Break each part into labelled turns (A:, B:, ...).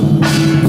A: Thank you.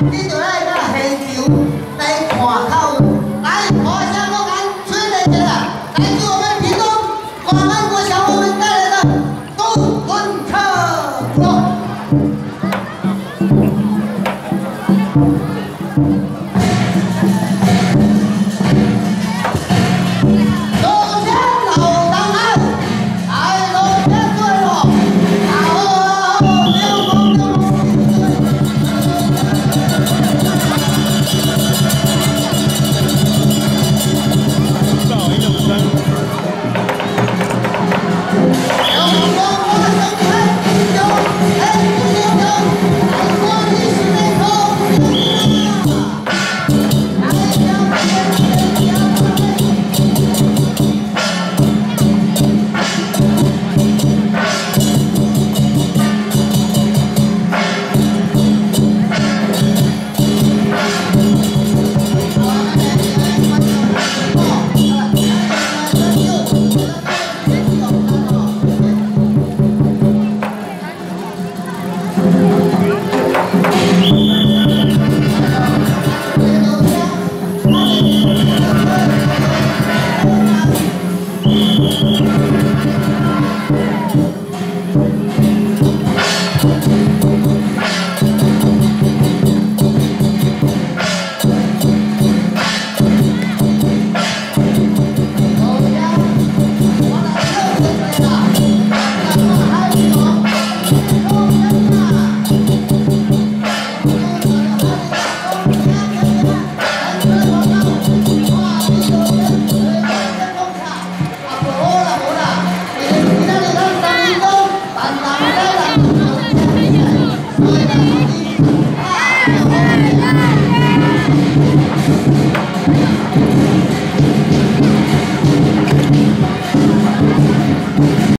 A: Bendito